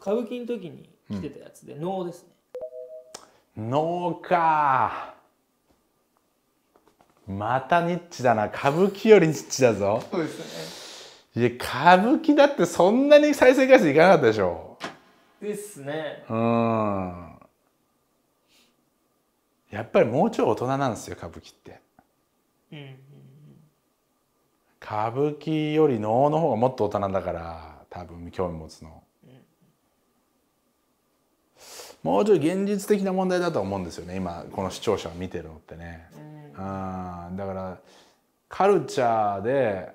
歌舞伎の時に着てたやつで能ですね、能か。またニッチだな。歌舞伎よりニッチだぞ。そうですいや歌舞伎だってそんなに再生回数いかなかったでしょ。ねですね。うん。やっぱりもうちょい大人なんですよ歌舞伎って。うんうん歌舞伎より能の方がもっと大人だから多分興味持つの、もうちょい現実的な問題だと思うんですよね。今この視聴者が見てるのってね、あーだからカルチャーで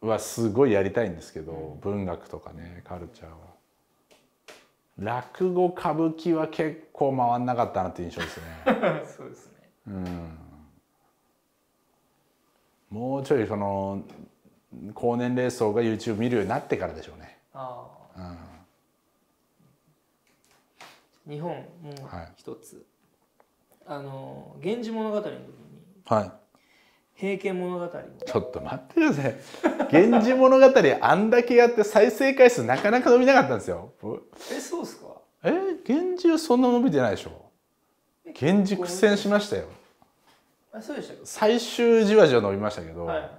はすごいやりたいんですけど、文学とかねカルチャーは。落語歌舞伎は結構回んなかったなって印象ですね。そうですね。うん。もうちょいその高年齢層が YouTube 見るようになってからでしょうね。ああうん日本もはい一つ、あの「源氏物語」の時にはい。「平家物語」もちょっと待ってください。源氏物語あんだけやって再生回数なかなか伸びなかったんですよ。えそうっすか？え源氏はそんな伸びてないでしょ。源氏苦戦しましたよ。あそうでしたっ最終じわじわ伸びましたけど、けはい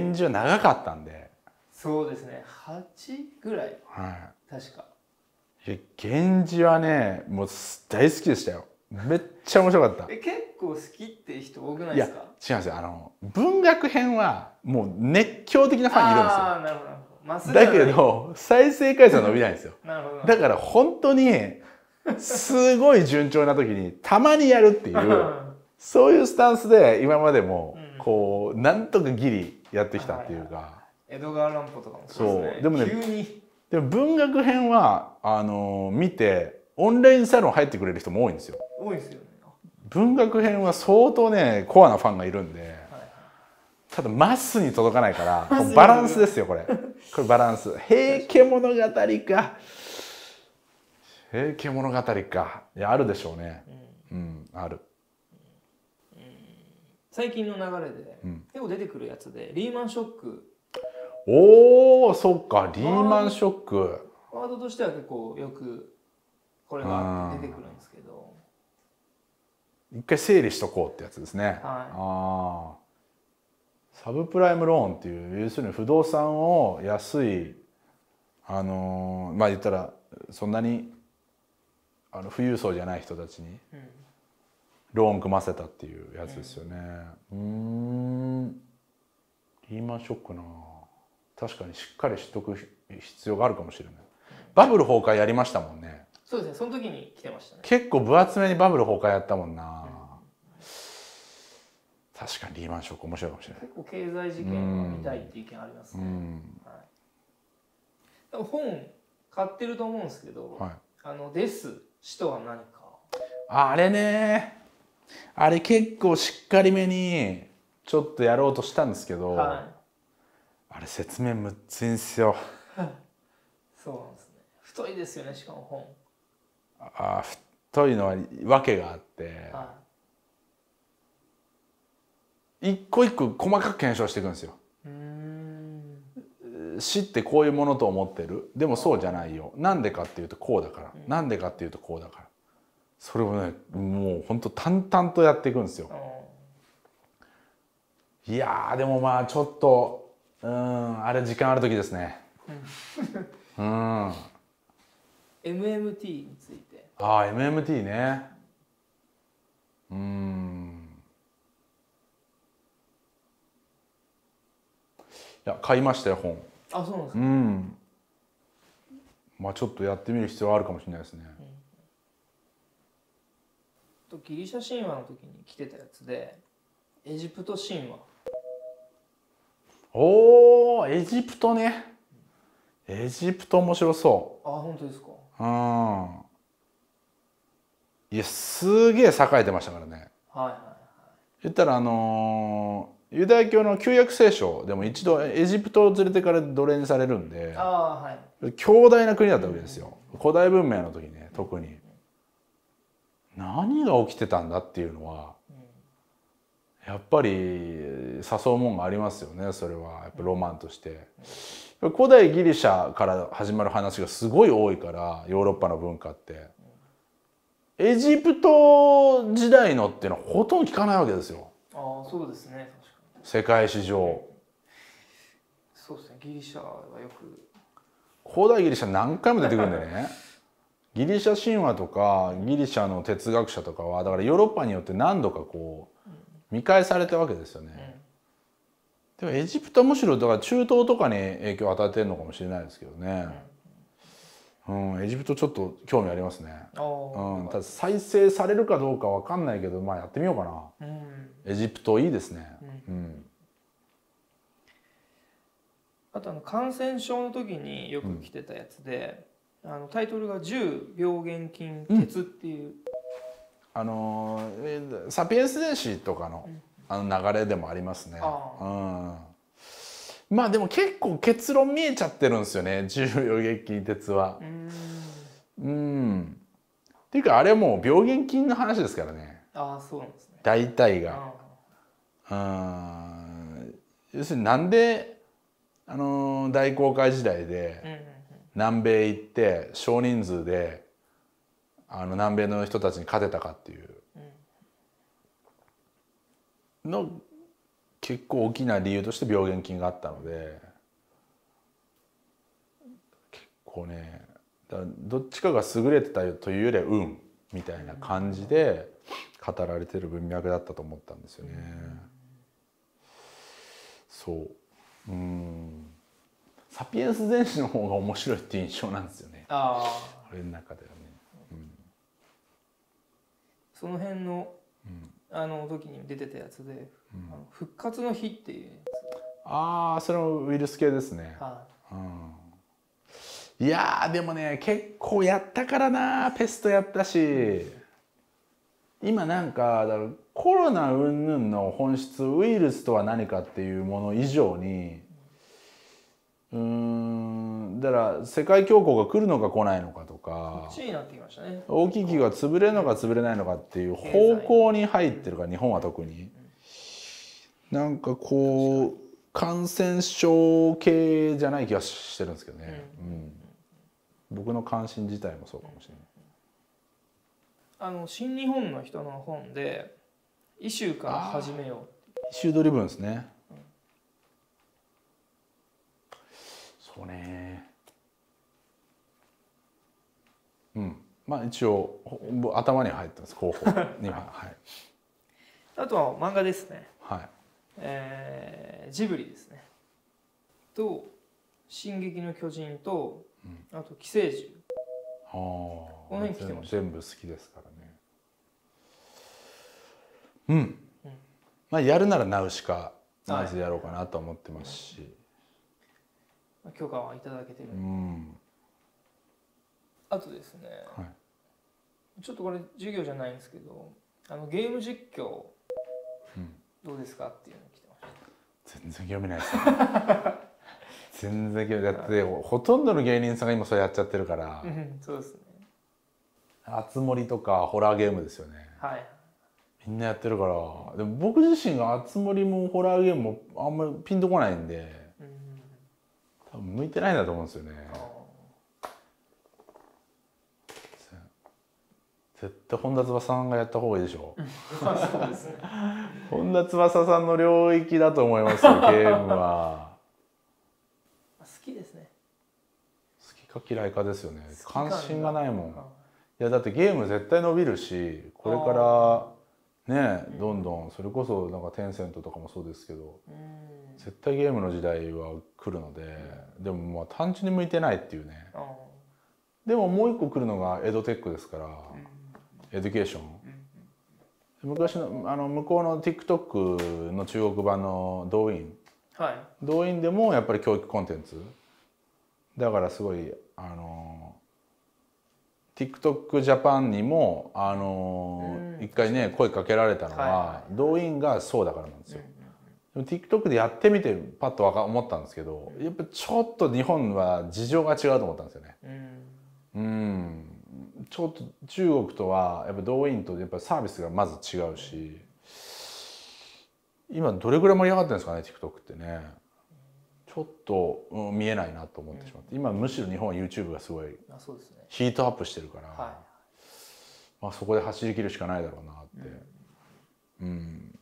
源氏は長かったんで、そうですね8ぐらいは確かい。いや源氏はね、もう大好きでしたよ。めっちゃ面白かった。え結構好きって人多くないいや違ですかうんですよ。あの文学編はもう熱狂的なファンいるんですよ。あだけど再生回数は伸びないんですよ。なるほど。だから本当にすごい順調な時にたまにやるっていうら そういうスタンスで今までもうん。こうなんとかギリやってきたっていうか。江戸川乱歩とかもそうですね。そう。でもね急にでも文学編はあの見てオンラインサロン入ってくれる人も多いんですよ。多いですよね。文学編は相当ねコアなファンがいるんではいただマスに届かないから バランスですよこれ。これバランス。平家物語か。平家物語か。いやあるでしょうね。うん、ある。最近の流れで、うん。結構出てくるやつでリーマンショックおーそっかリーマンショック。ワードとしては結構よくこれが出てくるんですけど。一回整理しとこうってやつですね、はい。ああサブプライムローンっていう要するに不動産を安いあのーまあ言ったらそんなにあの富裕層じゃない人たちにうん。ローン組ませたっていうやつですよね。うん。リーマンショックな確かにしっかり知っとく必要があるかもしれない。バブル崩壊やりましたもんね。そうですね。その時に来てましたね。結構分厚めにバブル崩壊やったもんな、確かにリーマンショック面白いかもしれない。結構経済事件は見たいっていう意見ありますね、うん。でも本買ってると思うんですけど、はい。あの「です」死とは何か？あれね。あれ結構しっかりめにちょっとやろうとしたんですけど、はあれ説明むっついんですよ。い そうなんですね。太いですよねしかも本。あ太いのは訳があって。は一個一個細かく検証していくんですよ。いうーん。死ってこういうものと思ってる？でもそうじゃないよ。なんでかっていうとこうだから、なんでかっていうとこうだから。それをねもう本当淡々とやっていくんですよ。うん。いやーでもまあちょっとうんあれ時間ある時ですね。うん。あ MMT について。あ MMT ね。うん。いや買いましたよ本。あそうなんですか、うん。まあちょっとやってみる必要はあるかもしれないですね、とギリシャ神話の時に来てたやつでエジプト神話おーエジプトね。エジプト面白そあ本当ですか？ううん。いやすげえ栄えてましたからね。はいは言ったらあのーユダヤ教の旧約聖書でも一度エジプトを連れてから奴隷にされるんであはい。強大な国だったわけですよ。古代文明の時ね特に。何が起きてたんだっていうのはやっぱり誘うもんがありますよねそれは。やっぱロマンとして。古代ギリシャから始まる話がすごい多いからヨーロッパの文化って。エジプト時代のっていうのはほとんど聞かないわけですよ。ああそうですね確かに。世界史上。そうですねギリシャはよく。古代ギリシャ何回も出てくるんでね。ギリシャ神話とかギリシャの哲学者とかはだからヨーロッパによって何度かこう見返されたわけですよね、でもエジプトはむしろだから中東とかに影響を与えてるのかもしれないですけどね、うん、エジプトちょっと興味ありますね、うん、ただ再生されるかどうかわかんないけどまあやってみようかな。うん。エジプトいいですね。うん、あとあの感染症の時によく来てたやつで、あのタイトルが「10病原菌鉄」っていう、あのサピエンス電子とかのあの流れでもありますね。あうん、まあでも結構結論見えちゃってるんですよね。重病原菌鉄はう。ん。うん。っていうかあれはもう病原菌の話ですからね。ああそうなんですね。大体が。あうん。要するになんで、あのー大航海時代で南米行って少人数であの南米の人たちに勝てたかっていう。の結構大きな理由として病原菌があったので。結構ねだどっちかが優れてたというよりは運みたいな感じで語られてる文脈だったと思ったんですよね。そう。うん。サピエンス全史の方が面白いっていう印象なんですよね。ああ俺の中ではね。その辺の、あの時に出てたやつで「あの復活の日」っていうやああそれもウイルス系ですね。つ。はうん、いやーでもね結構やったからなペストやったし。今なんかだからコロナ云々の本質ウイルスとは何かっていうもの以上にうーんだから世界恐慌が来るのか来ないのかとかっちになってきましたね大きい企業が潰れるのか潰れないのかっていう方向に入ってるから日本は特に。なんかこう感染症系じゃない気がしてるんですけどね、うん僕の関心自体もそうかもしれない。あの新日本の人の本で「イシューから始めよイシュードリブンですね。そうね。うん。まあ一応ほ頭には入ってます候補にははい。」あとは漫画ですねはい。えージブリですねと「進撃の巨人」とあと「寄生獣ああ。この辺来てま全部好きですからね。うん。まあやるならナウシカまずやろうかなと思ってますし。」許可はいただけてるうん。あとですね。はい。ちょっとこれ授業じゃないんですけどあのゲーム実況うん。どうですかっていうの来てました。全然興味ないですね。全然興味ないだってほとんどの芸人さんが今それやっちゃってるから。うんそうですね。あつ森とかホラーゲームですよね。はい。みんなやってるから。でも僕自身があつ森もホラーゲームもあんまりピンとこないんで。うん。多分向いてないんだと思うんですよね絶対本田翼さんがやった方がいいでしょ。ーまあそうですね。本田翼さんの領域だと思いますよ ゲームは。好きですね。好きか嫌いかですよね。関心がないもん。あいやだってゲーム絶対伸びるしこれからねどんどんそれこそなんかテンセントとかもそうですけどうん。絶対ゲームの時代は来るのででもまあ単純に向いてないっていうね。あでももう一個来るのが EdTech ですから education 昔のあの向こうの TikTok の中国版の Douyin はい。 Douyin でもやっぱり教育コンテンツ。だからすごいあの TikTok ジャパンにもあのうん。一回ね声かけられたのはいはは動員がそうだからなんですよ。でも TikTok でやってみてパッとわか思ったんですけどやっぱちょっと日本は事情が違うと思ったんですよね。うん。うんちょっと中国とはやっぱ動員とやっぱサービスがまず違うし今どれぐらい盛り上がってるんですかね TikTok ってね。ちょっと、うん見えないなと思ってしまって、今むしろ日本は YouTube がすごいヒートアップしてるから、はまあ、そこで走り切るしかないだろうなって、うん